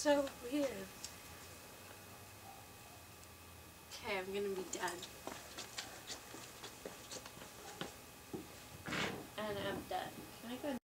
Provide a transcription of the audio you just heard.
so weird. Okay, I'm gonna be done. And I'm done. Can I go